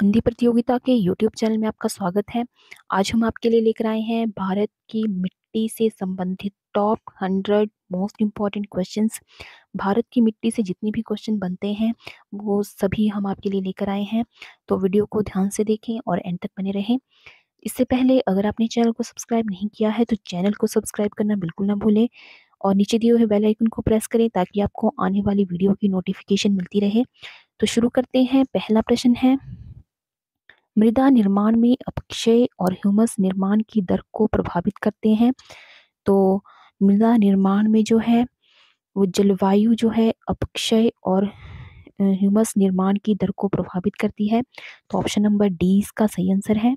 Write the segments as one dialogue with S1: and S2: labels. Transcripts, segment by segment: S1: हिंदी प्रतियोगिता के YouTube channel में आपका स्वागत है आज हम आपके लिए लेकर आए हैं भारत की मिट्टी से संबंधित top hundred most important questions Bharat की मिट्टी से जितने भी क्वेश्चन बनते हैं वो सभी हम आपके लिए लेकर आए हैं तो वीडियो को ध्यान से देखें और एंड तक बने रहें इससे पहले अगर आपने चैनल को सब्सक्राइब नहीं किया है तो चैनल को सब्सक्राइब करना बिल्कुल ना भूलें और नीचे दिए हुए बेल आइकन को प्रेस करें ताकि आपको आने वाली वीडियो की नोटिफिकेशन मिलती रहे तो शुरू करते हैं पहला प्रश्न है मृदा निर्माण में अपक्षय और ह्यूमस निर्माण की दर को प्रभावित करते हैं तो मृदा निर्माण में जो है वो जलवायु जो है अपक्षय और ह्यूमस निर्माण की दर को प्रभावित करती है तो ऑप्शन नंबर डी इसका सही आंसर है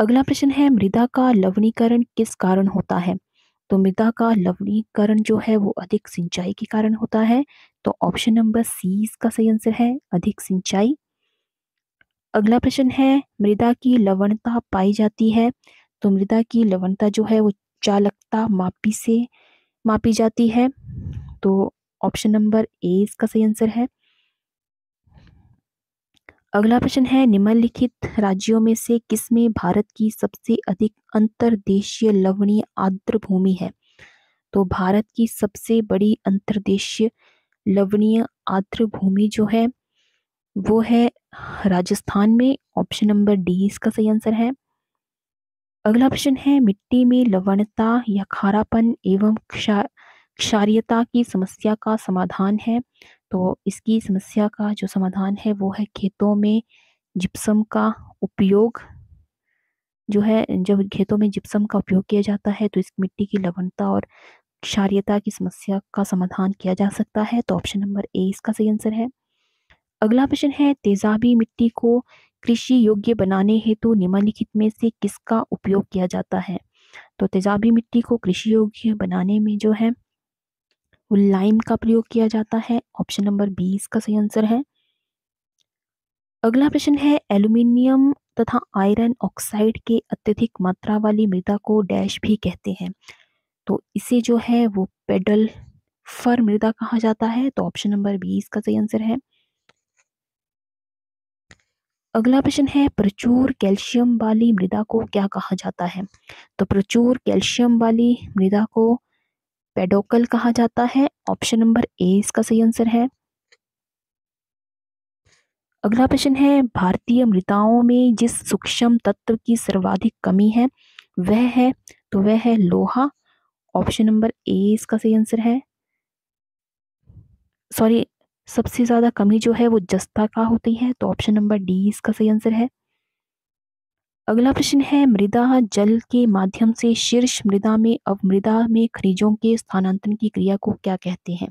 S1: अगला प्रश्न है मृदा का लवणीकरण किस कारण होता है तो मृदा का लवणीकरण जो है वो अधिक सिंचाई के कारण होता है तो ऑप्शन नंबर सी इसका सही आंसर है अधिक सिंचाई अगला प्रश्न है मृदा की लवणता पाई जाती है तो मृदा की लवणता जो है वो चालकता मापी से मापी जाती है तो ऑप्शन नंबर ए इसका सही आंसर है अगला प्रश्न है निम्नलिखित राज्यों में से किसमें भारत की सबसे अधिक अंतर्देशीय लवणीय आर्द्र भूमि है तो भारत की सबसे बड़ी अंतर्देशीय लवणीय आर्द्र भूमि जो है वो है राजस्थान में ऑप्शन नंबर डी इसका सही आंसर है अगला ऑप्शन है मिट्टी में लवणता या खारापन एवं क्षारियता की समस्या का समाधान है तो इसकी समस्या का जो समाधान है वो है खेतों में जिप्सम का उपयोग जो है जब खेतों में जिप्सम का उपयोग किया जाता है तो इस मिट्टी की लवणता और क्षारियता की समस्या का समाधान किया जा सकता है तो ऑप्शन नंबर ए इसका सही आंसर है अगला प्रश्न है तेजाबी मिट्टी को कृषि योग्य बनाने हेतु निम्नलिखित में से किसका उपयोग किया जाता है तो तेजाबी मिट्टी को कृषि योग्य बनाने में जो है वो लाइम का प्रयोग किया जाता है ऑप्शन नंबर बी इसका सही आंसर है अगला प्रश्न है एल्यूमिनियम तथा आयरन ऑक्साइड के अत्यधिक मात्रा वाली मृदा को डैश भी कहते हैं तो इसे जो है वो पेडल फर मृदा कहा जाता है तो ऑप्शन नंबर बी इसका सही आंसर है अगला प्रश्न है प्रचुर कैल्शियम वाली मृदा को क्या कहा जाता है तो प्रचुर कैल्शियम वाली मृदा को पेडोकल कहा जाता है ऑप्शन नंबर ए इसका सही आंसर है अगला प्रश्न है भारतीय मृदाओं में जिस सूक्ष्म तत्व की सर्वाधिक कमी है वह है तो वह है लोहा ऑप्शन नंबर ए इसका सही आंसर है सॉरी सबसे ज़्यादा कमी जो है वो जस्ता का होती है तो ऑप्शन नंबर डी इसका सही आंसर है अगला प्रश्न है मृदा जल के माध्यम से शीर्ष मृदा में मृदा में खनिजों के स्थानांतरण की क्रिया को क्या कहते हैं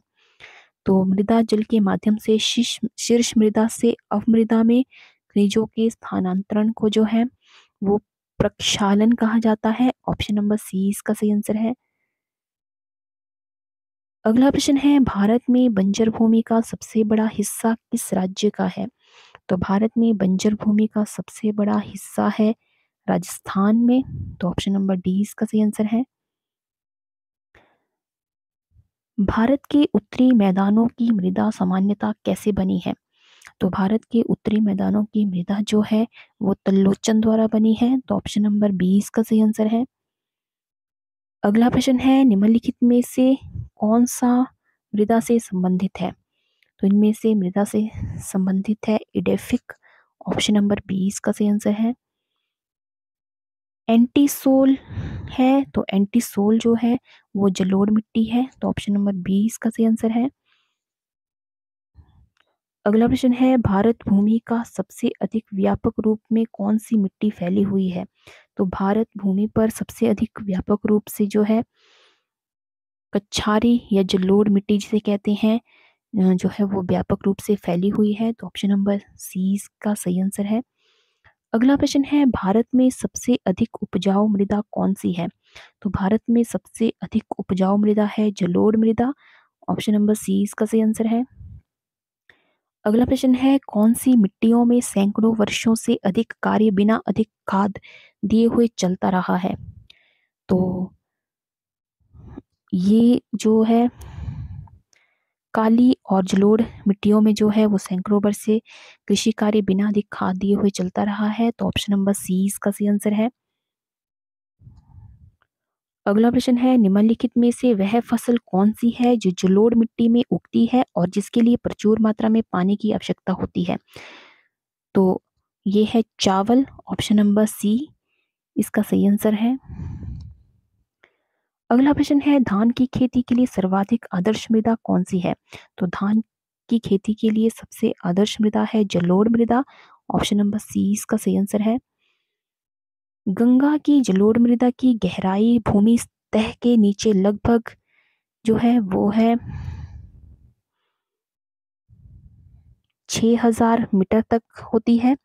S1: तो मृदा जल के माध्यम से शीर्ष शीर्ष मृदा से अवमृदा में खनिजों के स्थानांतरण को जो है वो प्रक्षालन कहा जाता है ऑप्शन नंबर सी इसका सही आंसर है अगला प्रश्न है भारत में बंजर भूमि का सबसे बड़ा हिस्सा किस राज्य का है तो भारत में बंजर भूमि का सबसे बड़ा हिस्सा है राजस्थान में तो ऑप्शन नंबर डी इसका सही आंसर है भारत के उत्तरी मैदानों की मृदा सामान्यता कैसे बनी है तो भारत के उत्तरी मैदानों की मृदा जो है वो तल्लोचन द्वारा बनी है तो ऑप्शन नंबर बी इसका सही आंसर है अगला प्रश्न है निम्नलिखित में से कौन सा मृदा से संबंधित है तो इनमें से मृदा से संबंधित है इडेफिक ऑप्शन नंबर बी इसका सही आंसर है एंटीसोल है तो एंटीसोल जो है वो जलोड़ मिट्टी है तो ऑप्शन नंबर बी इसका सही आंसर है अगला प्रश्न है भारत भूमि का सबसे अधिक व्यापक रूप में कौन सी मिट्टी फैली हुई है तो भारत भूमि पर सबसे अधिक व्यापक रूप से जो है कच्छारी या जलोड़ मिट्टी जिसे कहते हैं जो है वो व्यापक रूप से फैली हुई है तो ऑप्शन नंबर सी का सही आंसर है अगला प्रश्न है भारत में सबसे अधिक उपजाऊ मृदा कौन सी है तो भारत में सबसे अधिक उपजाऊ मृदा है जलोड़ मृदा ऑप्शन नंबर सी इसका सही आंसर है अगला प्रश्न है कौन सी मिट्टियों में सैकड़ों वर्षों से अधिक कार्य बिना अधिक खाद दिए हुए चलता रहा है तो ये जो है काली और जलोड़ मिट्टियों में जो है वो सैकड़ों वर्ष से कृषि कार्य बिना अधिक खाद दिए हुए चलता रहा है तो ऑप्शन नंबर सी इसका सही आंसर है अगला प्रश्न है निम्नलिखित में से वह फसल कौन सी है जो जलोड़ मिट्टी में उगती है और जिसके लिए प्रचुर मात्रा में पानी की आवश्यकता होती है तो ये है चावल ऑप्शन नंबर सी इसका सही आंसर है अगला प्रश्न है धान की खेती के लिए सर्वाधिक आदर्श मृदा कौन सी है तो धान की खेती के लिए सबसे आदर्श मृदा है जलोड़ मृदा ऑप्शन नंबर सी इसका सही आंसर है गंगा की जलोढ़ मृदा की गहराई भूमि तह के नीचे लगभग जो है वो है 6000 मीटर तक होती है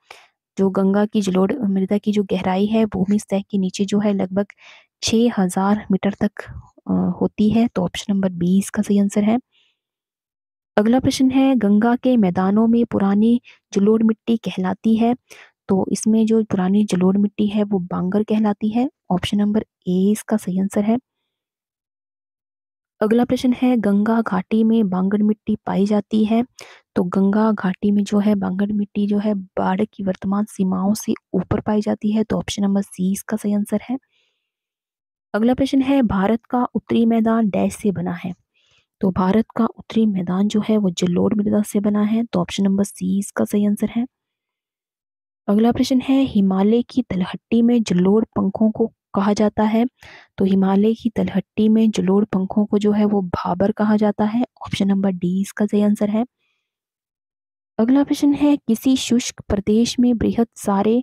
S1: जो गंगा की जलोढ़ मृदा की जो गहराई है भूमि सतह के नीचे जो है लगभग 6000 मीटर तक होती है तो ऑप्शन नंबर बी इसका सही आंसर है अगला प्रश्न है गंगा के मैदानों में पुरानी जलोढ़ मिट्टी कहलाती है तो इसमें जो पुरानी जलोड़ मिट्टी है वो बांगर कहलाती है ऑप्शन नंबर ए इसका सही आंसर है अगला प्रश्न है गंगा घाटी में बांगर मिट्टी पाई जाती है तो गंगा घाटी में जो है बांगर मिट्टी जो है बाढ़ की वर्तमान सीमाओं से ऊपर पाई जाती है तो ऑप्शन नंबर सी इसका सही आंसर है अगला प्रश्न है भारत का उत्तरी मैदान डैश से बना है तो भारत का उत्तरी मैदान जो है वो जलोड़ मृदा से बना है तो ऑप्शन नंबर सी इसका सही आंसर है अगला प्रश्न है हिमालय की तलहट्टी में जलोड़ पंखों को कहा जाता है तो हिमालय की तलहट्टी में जलोड़ पंखों को जो है वो भाबर कहा जाता है ऑप्शन नंबर डी इसका सही आंसर है अगला प्रश्न है किसी शुष्क प्रदेश में बृहद सारे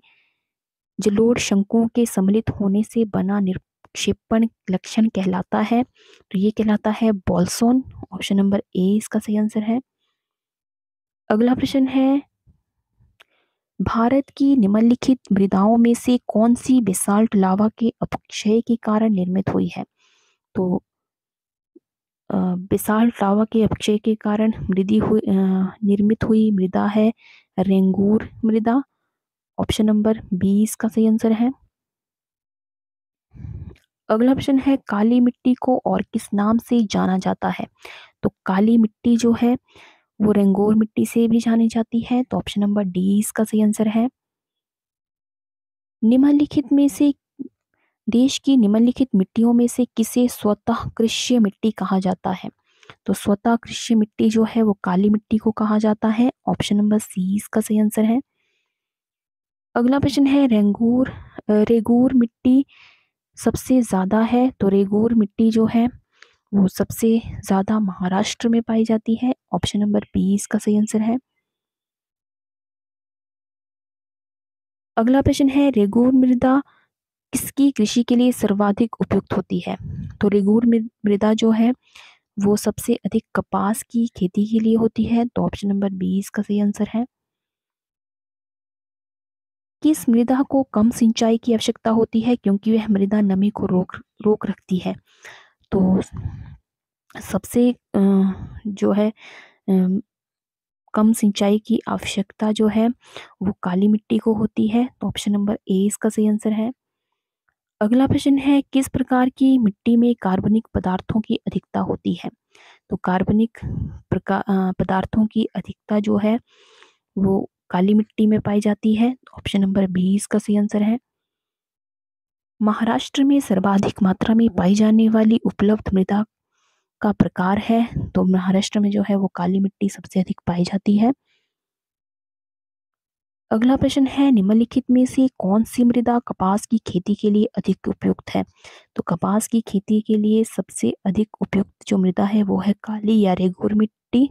S1: जलोड़ शंकुओं के सम्मिलित होने से बना निक्षेपण लक्षण कहलाता है तो ये कहलाता है बॉल्सोन ऑप्शन नंबर ए इसका सही आंसर है अगला प्रश्न है भारत की निम्नलिखित मृदाओं में से कौन सी बेसाल्ट लावा के अपक्षय के कारण निर्मित हुई है तो बेसाल्ट लावा के अपक्षय के कारण मृदि हुई निर्मित हुई मृदा है रेंगूर मृदा ऑप्शन नंबर बीस का सही आंसर है अगला ऑप्शन है काली मिट्टी को और किस नाम से जाना जाता है तो काली मिट्टी जो है वो रंगोर मिट्टी से भी जानी जाती है तो ऑप्शन नंबर डी इसका सही आंसर है निम्नलिखित में से देश की निम्नलिखित मिट्टियों में से किसे स्वतः कृष्य मिट्टी कहा जाता है तो स्वतः कृष्य मिट्टी जो है वो काली मिट्टी को कहा जाता है ऑप्शन नंबर सी इसका सही आंसर है अगला प्रश्न है रेंगूर रेगूर मिट्टी सबसे ज़्यादा है तो रेगूर मिट्टी जो है वो सबसे ज़्यादा महाराष्ट्र में पाई जाती है ऑप्शन नंबर बी इसका सही आंसर है अगला प्रश्न है रेगूर मृदा किसकी कृषि के लिए सर्वाधिक उपयुक्त होती है तो रेगूर मृदा जो है वो सबसे अधिक कपास की खेती के लिए होती है तो ऑप्शन नंबर बी इसका सही आंसर है किस मृदा को कम सिंचाई की आवश्यकता होती है क्योंकि वह मृदा नमी को रोक रोक रखती है तो सबसे जो है कम सिंचाई की आवश्यकता जो है वो काली मिट्टी को होती है तो ऑप्शन नंबर ए इसका सही आंसर है अगला प्रश्न है किस प्रकार की मिट्टी में कार्बनिक पदार्थों की अधिकता होती है तो कार्बनिक पदार्थों की अधिकता जो है वो काली मिट्टी में पाई जाती है ऑप्शन नंबर बी इसका सही आंसर है महाराष्ट्र में सर्वाधिक मात्रा में पाई जाने वाली उपलब्ध मृदा का प्रकार है तो महाराष्ट्र में जो है वो काली मिट्टी सबसे अधिक पाई जाती है अगला प्रश्न है निम्नलिखित में से कौन सी मृदा कपास की खेती के लिए अधिक उपयुक्त है तो कपास की खेती के लिए सबसे अधिक उपयुक्त जो मृदा है वो है काली या रेगुर मिट्टी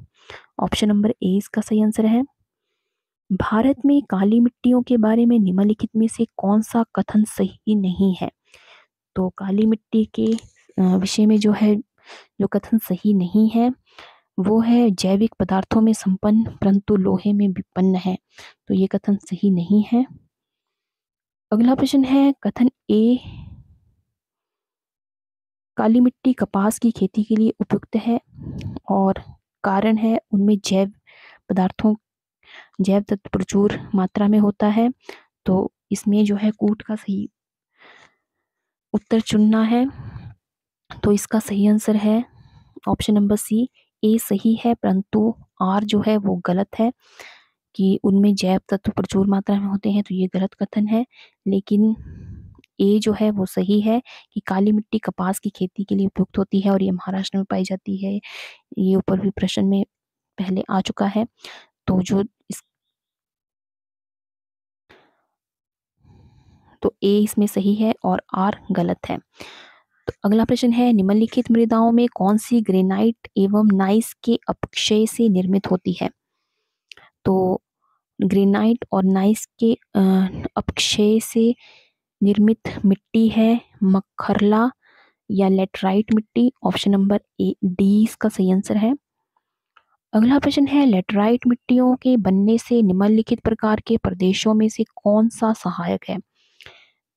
S1: ऑप्शन नंबर ए इसका सही आंसर है भारत में काली मिट्टियों के बारे में निम्नलिखित में से कौन सा कथन सही नहीं है तो काली मिट्टी के विषय में जो है जो कथन सही नहीं है वो है जैविक पदार्थों में संपन्न परंतु लोहे में विपन्न है तो ये कथन सही नहीं है अगला प्रश्न है कथन ए काली मिट्टी कपास की खेती के लिए उपयुक्त है और कारण है उनमें जैव पदार्थों जैव तत्व प्रचुर मात्रा में होता है तो इसमें जो है कूट का सही उत्तर चुनना है तो इसका सही आंसर है ऑप्शन नंबर सी ए सही है परंतु आर जो है वो गलत है कि उनमें जैव तत्व प्रचुर मात्रा में होते हैं तो ये गलत कथन है लेकिन ए जो है वो सही है कि काली मिट्टी कपास की खेती के लिए उपयुक्त होती है और ये महाराष्ट्र में पाई जाती है ये ऊपर भी प्रश्न में पहले आ चुका है तो जो इस तो ए इसमें सही है और आर गलत है तो अगला प्रश्न है निम्नलिखित मृदाओं में कौन सी ग्रेनाइट एवं नाइस के अपक्षय से निर्मित होती है तो ग्रेनाइट और नाइस के अपक्षय से निर्मित मिट्टी है मखरला या लेटराइट मिट्टी ऑप्शन नंबर ए डी इसका सही आंसर है अगला प्रश्न है लेटराइट मिट्टियों के बनने से निम्नलिखित प्रकार के प्रदेशों में से कौन सा सहायक है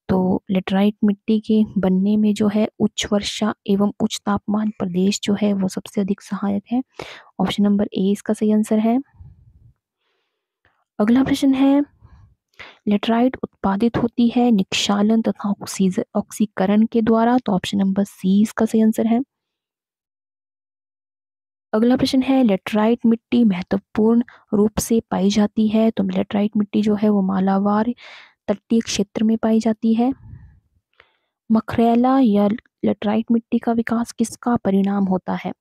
S1: तो लेटराइट मिट्टी के बनने में जो है उच्च वर्षा एवं उच्च तापमान प्रदेश जो है वो सबसे अधिक सहायक है ऑप्शन नंबर ए इसका सही आंसर है अगला प्रश्न है लेटराइट उत्पादित होती है निक्षालन तथा ऑक्सीकरण के द्वारा तो ऑप्शन नंबर सी इसका सही आंसर है अगला प्रश्न है लेटराइट मिट्टी महत्वपूर्ण रूप से पाई जाती है तो लेटराइट मिट्टी जो है वो मालावार तटीय क्षेत्र में पाई जाती है मखरेला या लेटराइट मिट्टी का विकास किसका परिणाम होता है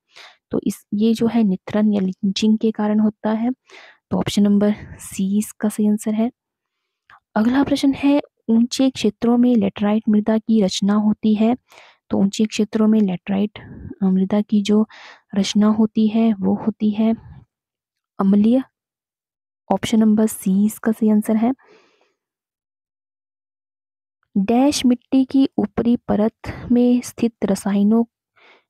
S1: तो इस ये जो है निथरन या लिंचिंग के कारण होता है तो ऑप्शन नंबर सी इसका सही आंसर है अगला प्रश्न है ऊंचे क्षेत्रों में लेटराइट मृदा की रचना होती है तो ऊंचे क्षेत्रों में लेटराइट मृदा की जो रचना होती है वो होती है अम्लीय ऑप्शन नंबर सी इसका सही आंसर है डैश मिट्टी की ऊपरी परत में स्थित रसायनों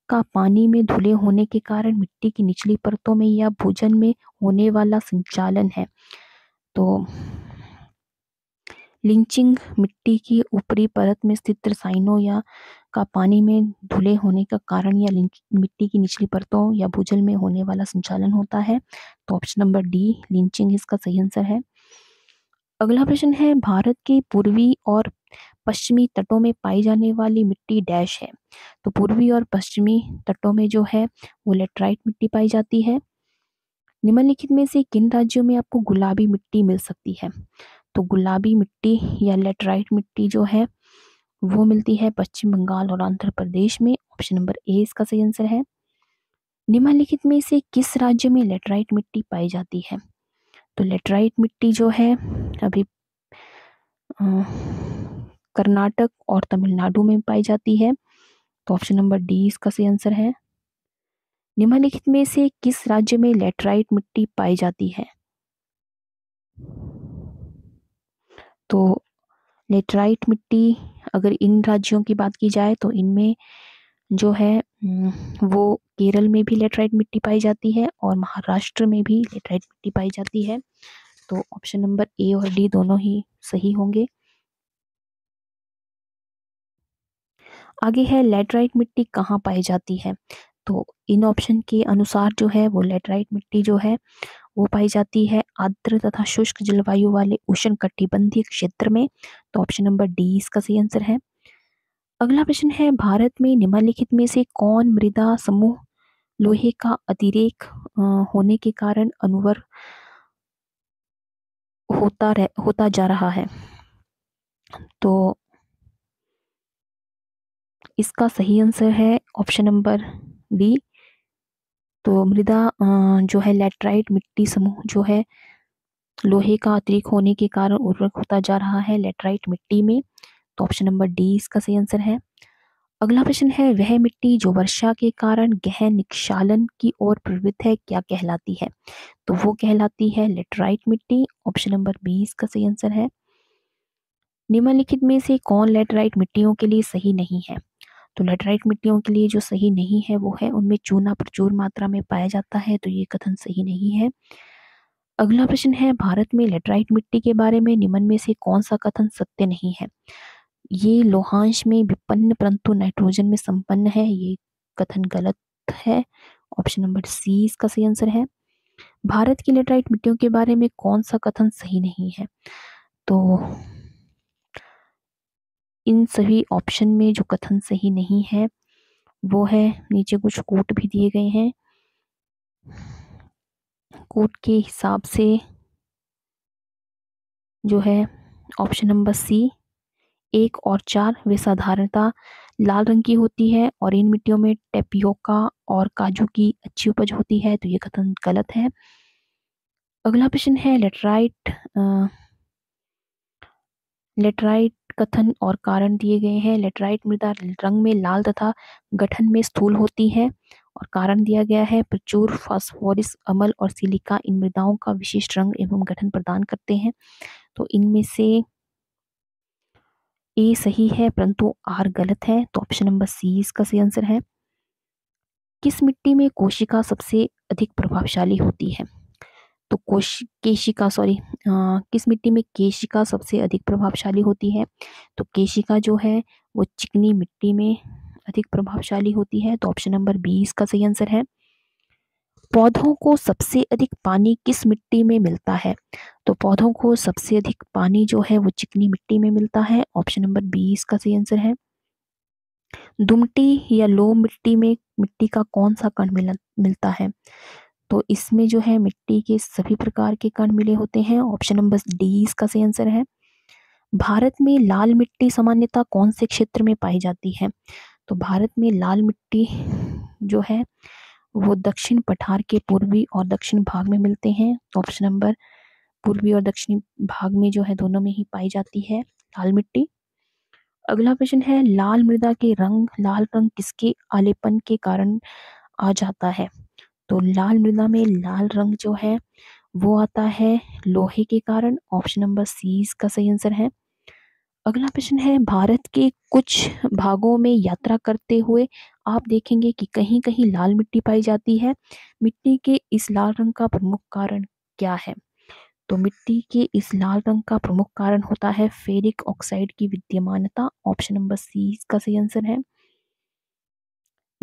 S1: का पानी में धुले होने के कारण मिट्टी की निचली परतों में या भोजन में होने वाला संचालन है तो लिंचिंग मिट्टी की ऊपरी परत में स्थित रसायनों या का पानी में धुले होने का कारण या मिट्टी की निचली परतों या भूजल में होने वाला संचालन होता है तो ऑप्शन नंबर डी लिंचिंग इसका सही आंसर है अगला प्रश्न है भारत के पूर्वी और पश्चिमी तटों में पाई जाने वाली मिट्टी डैश है तो पूर्वी और पश्चिमी तटों में जो है वो लेट्राइट मिट्टी पाई जाती है निम्नलिखित में से किन राज्यों में आपको गुलाबी मिट्टी मिल सकती है तो गुलाबी मिट्टी या लेटराइट मिट्टी जो है वो मिलती है पश्चिम बंगाल और आंध्र प्रदेश में ऑप्शन नंबर ए इसका सही आंसर है निम्नलिखित में से किस राज्य में लेटराइट मिट्टी पाई जाती है तो लेटराइट मिट्टी जो है अभी कर्नाटक और तमिलनाडु में पाई जाती है तो ऑप्शन नंबर डी इसका सही आंसर है निम्नलिखित में से किस राज्य में लेटराइट मिट्टी पाई जाती है तो लेटराइट मिट्टी अगर इन राज्यों की बात की जाए तो इनमें जो है वो केरल में भी लेटराइट मिट्टी पाई जाती है और महाराष्ट्र में भी लेटराइट मिट्टी पाई जाती है तो ऑप्शन नंबर ए और डी दोनों ही सही होंगे आगे है लेटराइट मिट्टी कहाँ पाई जाती है तो इन ऑप्शन के अनुसार जो है वो लेटराइट मिट्टी जो है वो पाई जाती है आर्द्र तथा शुष्क जलवायु वाले उष्ण कटिबंधीय क्षेत्र में तो ऑप्शन नंबर डी इसका सही आंसर है अगला प्रश्न है भारत में निम्नलिखित में से कौन मृदा समूह लोहे का अतिरेक होने के कारण अनुवर होता रह, होता जा रहा है तो इसका सही आंसर है ऑप्शन नंबर डी तो मृदा जो है लेटराइट मिट्टी समूह जो है लोहे का अतिरिक्त होने के कारण उर्वरक होता जा रहा है लेटराइट मिट्टी में तो ऑप्शन नंबर डी इसका सही आंसर है अगला प्रश्न है वह मिट्टी जो वर्षा के कारण गहन निक्षालन की ओर प्रवृत्त है क्या कहलाती है तो वो कहलाती है लेटराइट मिट्टी ऑप्शन नंबर बी इसका सही आंसर है निम्नलिखित में से कौन लेटराइट मिट्टियों के लिए सही नहीं है तो लेटराइट मिट्टियों के लिए जो सही नहीं है वो है उनमें चूना प्रचुर मात्रा में पाया जाता है तो ये कथन सही नहीं है अगला प्रश्न है भारत में लेटराइट मिट्टी के बारे में निम्न में से कौन सा कथन सत्य नहीं है ये लोहांश में विपन्न परंतु नाइट्रोजन में संपन्न है ये कथन गलत है ऑप्शन नंबर सी इसका सही आंसर है भारत की लेटराइट मिट्टियों के बारे में कौन सा कथन सही नहीं है तो इन सभी ऑप्शन में जो कथन सही नहीं है वो है नीचे कुछ कोट भी दिए गए हैं कोट के हिसाब से जो है ऑप्शन नंबर सी एक और चार वे साधारणता लाल रंग की होती है और इन मिट्टियों में टेपियोका और काजू की अच्छी उपज होती है तो ये कथन गलत है अगला प्रश्न है लेटराइट लेटराइट कथन और कारण दिए गए हैं लेटराइट मृदा रंग में लाल तथा गठन में स्थूल होती है और कारण दिया गया है प्रचुर फास्फोरिस अमल और सिलिका इन मृदाओं का विशिष्ट रंग एवं गठन प्रदान करते हैं तो इनमें से ए सही है परंतु आर गलत है तो ऑप्शन नंबर सी इसका सही आंसर है किस मिट्टी में कोशिका सबसे अधिक प्रभावशाली होती है तो कोश केशिका सॉरी किस मिट्टी में केशिका सबसे अधिक प्रभावशाली होती है तो केशिका जो है वो चिकनी मिट्टी में अधिक प्रभावशाली होती है तो ऑप्शन नंबर बी इसका सही आंसर है पौधों को सबसे अधिक पानी किस मिट्टी में मिलता है तो पौधों को सबसे अधिक पानी जो है वो चिकनी मिट्टी में मिलता है ऑप्शन नंबर बी इसका सही आंसर है दुमटी या लो मिट्टी में मिट्टी का कौन सा कण मिलता है तो इसमें जो है मिट्टी के सभी प्रकार के कण मिले होते हैं ऑप्शन नंबर डी इसका सही आंसर है भारत में लाल मिट्टी सामान्यता कौन से क्षेत्र में पाई जाती है तो भारत में लाल मिट्टी जो है वो दक्षिण पठार के पूर्वी और दक्षिण भाग में मिलते हैं तो ऑप्शन नंबर पूर्वी और दक्षिणी भाग में जो है दोनों में ही पाई जाती है लाल मिट्टी अगला प्रश्न है लाल मृदा के रंग लाल रंग किसके आलेपन के कारण आ जाता है तो लाल मृदा में लाल रंग जो है वो आता है लोहे के कारण ऑप्शन नंबर सी इसका सही आंसर है अगला प्रश्न है भारत के कुछ भागों में यात्रा करते हुए आप देखेंगे कि कहीं कहीं लाल मिट्टी पाई जाती है मिट्टी के इस लाल रंग का प्रमुख कारण क्या है तो मिट्टी के इस लाल रंग का प्रमुख कारण होता है फेरिक ऑक्साइड की विद्यमानता ऑप्शन नंबर सी इसका सही आंसर है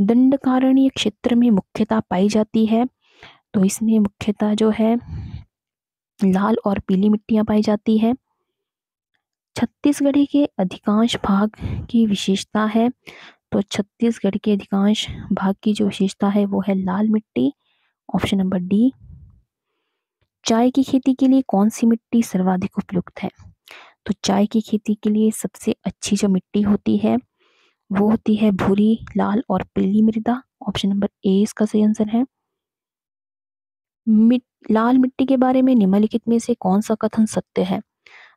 S1: दंडकारण्य क्षेत्र में मुख्यतः पाई जाती है तो इसमें मुख्यतः जो है लाल और पीली मिट्टियाँ पाई जाती है छत्तीसगढ़ के अधिकांश भाग की विशेषता है तो छत्तीसगढ़ के अधिकांश भाग की जो विशेषता है वो है लाल मिट्टी ऑप्शन नंबर डी चाय की खेती के लिए कौन सी मिट्टी सर्वाधिक उपयुक्त है तो चाय की खेती के लिए सबसे अच्छी जो मिट्टी होती है वो होती है भूरी लाल और पीली मृदा ऑप्शन नंबर ए इसका सही आंसर है मिट, लाल मिट्टी के बारे में निम्नलिखित में से कौन सा कथन सत्य है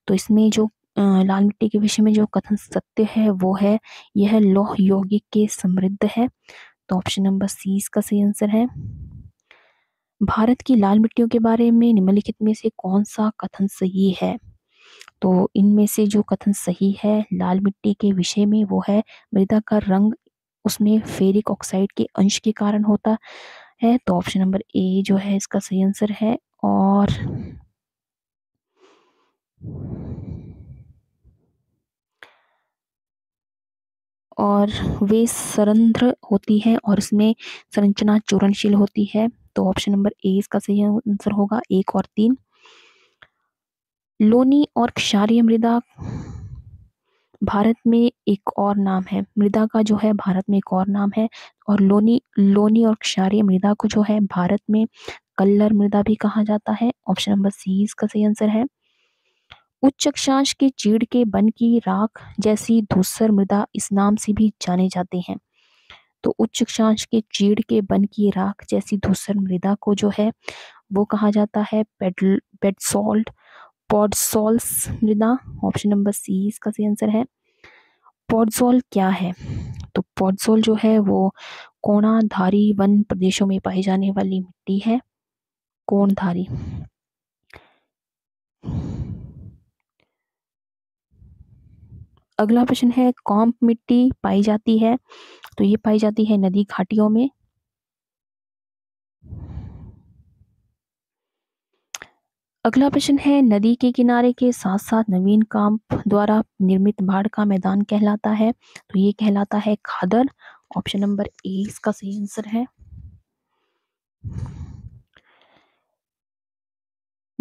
S1: तो इसमें जो लाल मिट्टी के विषय में जो कथन सत्य है वो है यह लौह यौगिक के समृद्ध है तो ऑप्शन नंबर सी इसका सही आंसर है भारत की लाल मिट्टियों के बारे में निम्नलिखित में से कौन सा कथन सही है तो इनमें से जो कथन सही है लाल मिट्टी के विषय में वो है मृदा का रंग उसमें फेरिक ऑक्साइड के अंश के कारण होता है तो ऑप्शन नंबर ए जो है इसका सही आंसर है और और वे सरंध्र होती है और इसमें संरचना चूरणशील होती है तो ऑप्शन नंबर ए इसका सही आंसर होगा एक और तीन लोनी और क्षारीय मृदा भारत में एक और नाम है मृदा का जो है भारत में एक और नाम है और लोनी लोनी और क्षारीय मृदा को जो है भारत में कल्लर मृदा भी कहा जाता है ऑप्शन नंबर सी इसका सही आंसर है उच्च अक्षांश के चीड़ के बन की राख जैसी धूसर मृदा इस नाम से भी जाने जाते हैं तो उच्च अक्षांश के चीड़ के बन की राख जैसी धूसर मृदा को जो है वो कहा जाता है पेडल पेडसोल्ट पॉडसोल्स मृदा ऑप्शन नंबर सी इसका सही आंसर है पॉडसोल क्या है तो पॉडसोल जो है वो कोणाधारी वन प्रदेशों में पाई जाने वाली मिट्टी है कोणधारी अगला प्रश्न है कॉम्प मिट्टी पाई जाती है तो ये पाई जाती है नदी घाटियों में अगला प्रश्न है नदी के किनारे के साथ साथ नवीन काम द्वारा निर्मित बाढ़ का मैदान कहलाता है तो ये कहलाता है खादर ऑप्शन नंबर ए इसका सही आंसर है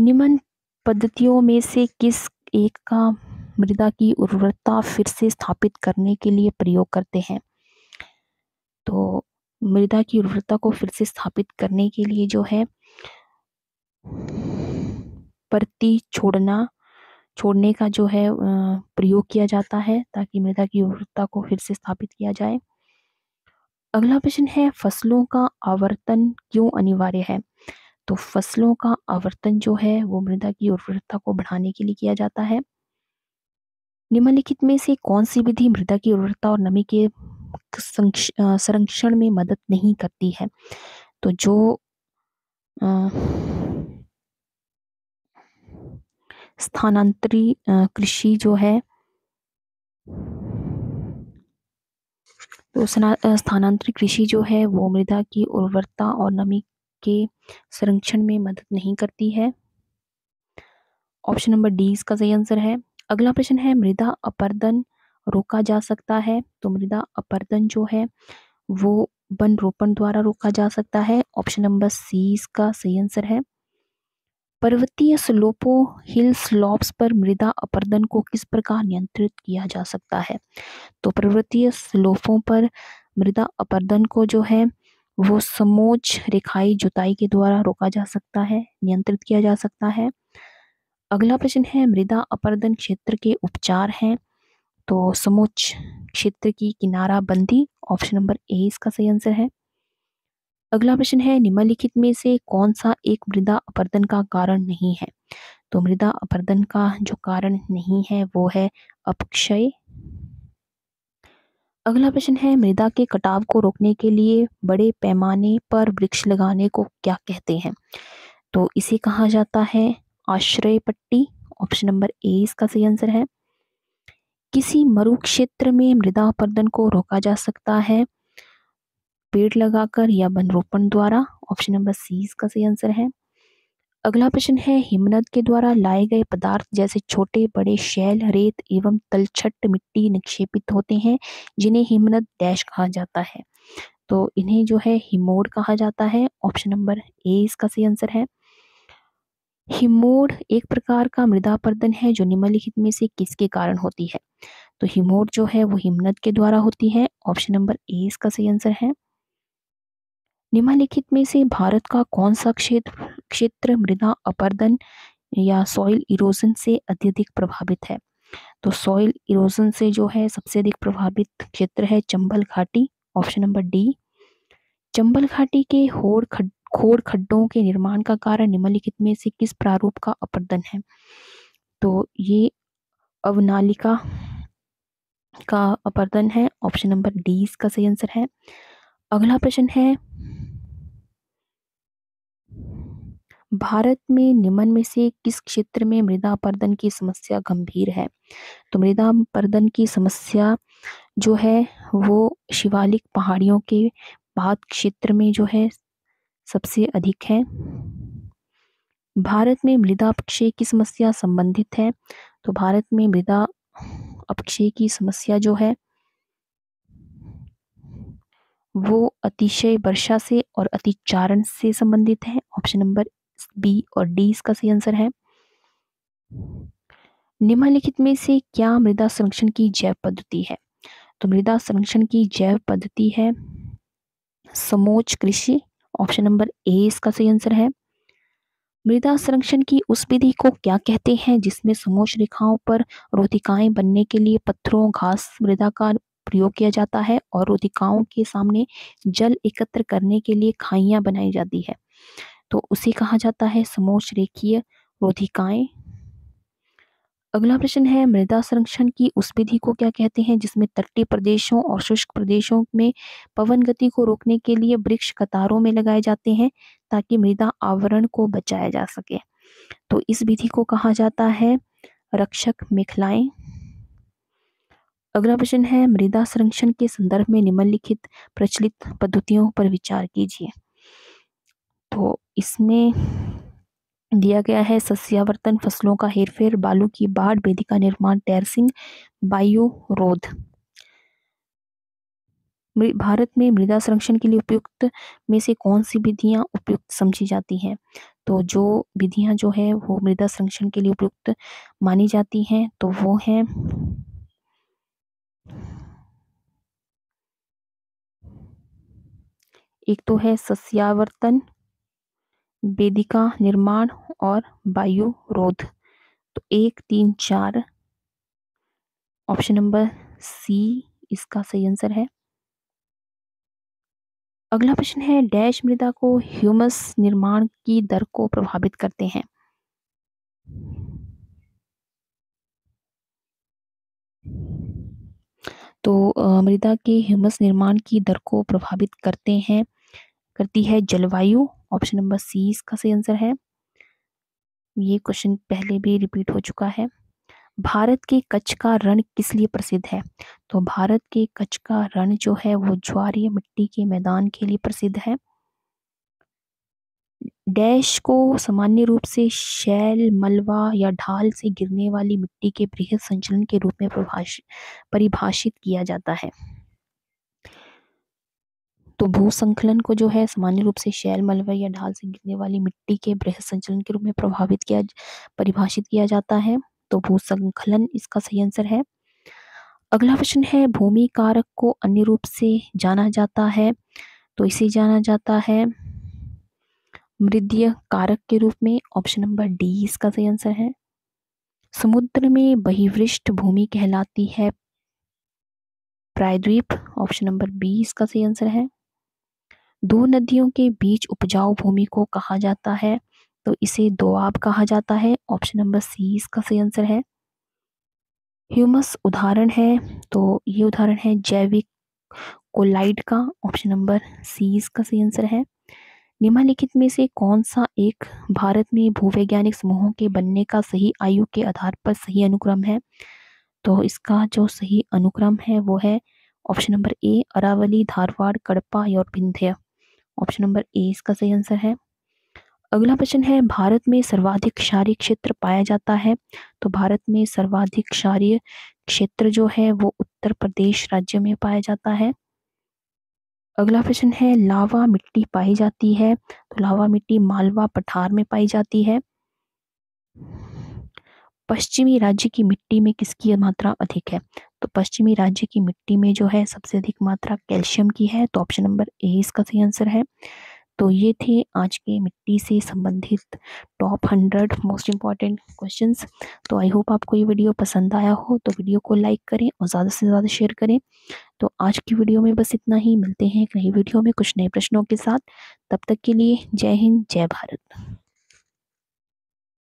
S1: निम्न पद्धतियों में से किस एक का मृदा की उर्वरता फिर से स्थापित करने के लिए प्रयोग करते हैं तो मृदा की उर्वरता को फिर से स्थापित करने के लिए जो है प्रति छोड़ना छोड़ने का जो है प्रयोग किया जाता है ताकि मृदा की उर्वरता को फिर से स्थापित किया जाए अगला प्रश्न है फसलों का आवर्तन क्यों अनिवार्य है तो फसलों का आवर्तन जो है वो मृदा की उर्वरता को बढ़ाने के लिए किया जाता है निम्नलिखित में से कौन सी विधि मृदा की उर्वरता और नमी के संरक्षण में मदद नहीं करती है तो जो आ, स्थानांतरी कृषि जो है तो स्थानांतरित कृषि जो है वो मृदा की उर्वरता और नमी के संरक्षण में मदद नहीं करती है ऑप्शन नंबर डी इसका सही आंसर है अगला प्रश्न है मृदा अपर्दन रोका जा सकता है तो मृदा अपर्दन जो है वो वन रोपण द्वारा रोका जा सकता है ऑप्शन नंबर सी इसका सही आंसर है पर्वतीय स्लोपों हिल स्लॉप्स पर मृदा अपरदन को किस प्रकार नियंत्रित किया जा सकता है तो पर्वतीय स्लोपों पर मृदा अपरदन को जो है वो समोच रेखाई जुताई के द्वारा रोका जा सकता है नियंत्रित किया जा सकता है अगला प्रश्न है मृदा अपरदन क्षेत्र के उपचार हैं तो समोच क्षेत्र की किनारा बंदी ऑप्शन नंबर ए इसका सही आंसर है अगला प्रश्न है निम्नलिखित में से कौन सा एक मृदा अपर्दन का कारण नहीं है तो मृदा अपर्दन का जो कारण नहीं है वो है अपक्षय अगला प्रश्न है मृदा के कटाव को रोकने के लिए बड़े पैमाने पर वृक्ष लगाने को क्या कहते हैं तो इसे कहा जाता है आश्रय पट्टी ऑप्शन नंबर ए इसका सही आंसर है किसी मरुक्षेत्र में मृदा अपर्दन को रोका जा सकता है पेड़ लगाकर या वनरोपण द्वारा ऑप्शन नंबर सी इसका सही आंसर है अगला प्रश्न है हिमनद के द्वारा लाए गए पदार्थ जैसे छोटे बड़े शैल रेत एवं तलछट मिट्टी निक्षेपित होते हैं जिन्हें हिमनद डैश कहा जाता है तो इन्हें जो है हिमोर कहा जाता है ऑप्शन नंबर ए इसका सही आंसर है हिमोर एक प्रकार का मृदा पर्दन है जो निम्नलिखित में से किसके कारण होती है तो हिमोर जो है वो हिमनद के द्वारा होती है ऑप्शन नंबर ए इसका सही आंसर है निम्नलिखित में से भारत का कौन सा क्षेत्र क्षेत्र मृदा अपर्दन या सॉइल इरोजन से अत्यधिक प्रभावित है तो सॉइल इरोजन से जो है सबसे अधिक प्रभावित क्षेत्र है चंबल घाटी ऑप्शन नंबर डी चंबल घाटी के होड़ खड खोर खड्डों के निर्माण का कारण निम्नलिखित में से किस प्रारूप का अपर्दन है तो ये अवनालिका का अपर्दन है ऑप्शन नंबर डी इसका सही आंसर है अगला प्रश्न है भारत में निम्न में से किस क्षेत्र में मृदा अपर्दन की समस्या गंभीर है तो मृदा अपर्दन की समस्या जो है वो शिवालिक पहाड़ियों के बाद क्षेत्र में जो है सबसे अधिक है भारत में मृदा अपक्षय की समस्या संबंधित है तो भारत में मृदा अपक्षय की समस्या जो है वो अतिशय वर्षा से और अतिचारण से संबंधित है ऑप्शन नंबर बी और डी इसका सही आंसर है निम्नलिखित में से क्या मृदा संरक्षण की जैव पद्धति है तो मृदा संरक्षण की जैव पद्धति है समोच कृषि ऑप्शन नंबर ए इसका सही आंसर है मृदा संरक्षण की उस विधि को क्या कहते हैं जिसमें समोच रेखाओं पर रोधिकाएं बनने के लिए पत्थरों घास मृदा का प्रयोग किया जाता है और रोधिकाओं के सामने जल एकत्र करने के लिए खाइया बनाई जाती है तो उसे कहा जाता है समोच रेखीय रोधिकाएं अगला प्रश्न है मृदा संरक्षण की उस विधि को क्या कहते हैं जिसमें तटीय प्रदेशों और शुष्क प्रदेशों में पवन गति को रोकने के लिए वृक्ष कतारों में लगाए जाते हैं ताकि मृदा आवरण को बचाया जा सके तो इस विधि को कहा जाता है रक्षक मिखलाएं अगला प्रश्न है मृदा संरक्षण के संदर्भ में निम्नलिखित प्रचलित पद्धतियों पर विचार कीजिए तो इसमें दिया गया है सस्यावर्तन फसलों का हेरफेर बालू की बाढ़ बेदी का निर्माण बायो रोध भारत में मृदा संरक्षण के लिए उपयुक्त में से कौन सी विधियां उपयुक्त समझी जाती हैं तो जो विधियां जो है वो मृदा संरक्षण के लिए उपयुक्त मानी जाती हैं तो वो है एक तो है सस्यावर्तन वेदिका निर्माण और वायु रोध तो एक तीन चार ऑप्शन नंबर सी इसका सही आंसर है अगला प्रश्न है डैश मृदा को ह्यूमस निर्माण की दर को प्रभावित करते हैं तो मृदा के ह्यूमस निर्माण की दर को प्रभावित करते हैं करती है जलवायु ऑप्शन नंबर सी इसका सही आंसर है ये क्वेश्चन पहले भी रिपीट हो चुका है भारत के कच्छ का रण किस लिए प्रसिद्ध है तो भारत के कच्छ का रण जो है वो ज्वार मिट्टी के मैदान के लिए प्रसिद्ध है डैश को सामान्य रूप से शैल मलवा या ढाल से गिरने वाली मिट्टी के बृहद संचलन के रूप में परिभाषित किया जाता है तो भू संकलन को जो है सामान्य रूप से शैल मलबा या ढाल से गिरने वाली मिट्टी के बृह संचलन के रूप में प्रभावित किया परिभाषित किया जाता है तो भू संकलन इसका सही आंसर है अगला प्रश्न है भूमि कारक को अन्य रूप से जाना जाता है तो इसे जाना जाता है मृदीय कारक के रूप में ऑप्शन नंबर डी इसका सही आंसर है समुद्र में बहिवृष्ट भूमि कहलाती है प्रायद्वीप ऑप्शन नंबर बी इसका सही आंसर है दो नदियों के बीच उपजाऊ भूमि को कहा जाता है तो इसे दोआब कहा जाता है ऑप्शन नंबर सी इसका सही आंसर है ह्यूमस उदाहरण है तो ये उदाहरण है जैविक कोलाइड का ऑप्शन नंबर सी इसका सही आंसर है निम्नलिखित में से कौन सा एक भारत में भूवैज्ञानिक समूहों के बनने का सही आयु के आधार पर सही अनुक्रम है तो इसका जो सही अनुक्रम है वो है option number A Aravalli Dharwar Cuddapah और विंध्य ऑप्शन नंबर ए इसका सही आंसर है अगला प्रश्न है भारत में सर्वाधिक क्षारीय क्षेत्र पाया जाता है तो भारत में सर्वाधिक क्षारीय क्षेत्र जो है वो उत्तर प्रदेश राज्य में पाया जाता है अगला प्रश्न है लावा मिट्टी पाई जाती है तो लावा मिट्टी मालवा पठार में पाई जाती है पश्चिमी राज्य की मिट्टी में किसकी मात्रा अधिक है तो पश्चिमी राज्य की मिट्टी में जो है सबसे अधिक मात्रा कैल्शियम की है तो ऑप्शन नंबर ए इसका सही आंसर है तो ये थे आज के मिट्टी से संबंधित top hundred most important question तो आई होप आपको ये वीडियो पसंद आया हो तो वीडियो को लाइक करें और ज़्यादा से ज़्यादा शेयर करें तो आज की वीडियो में बस इतना ही मिलते हैं नई वीडियो में कुछ नए प्रश्नों के साथ तब तक के लिए जय हिंद जय भारत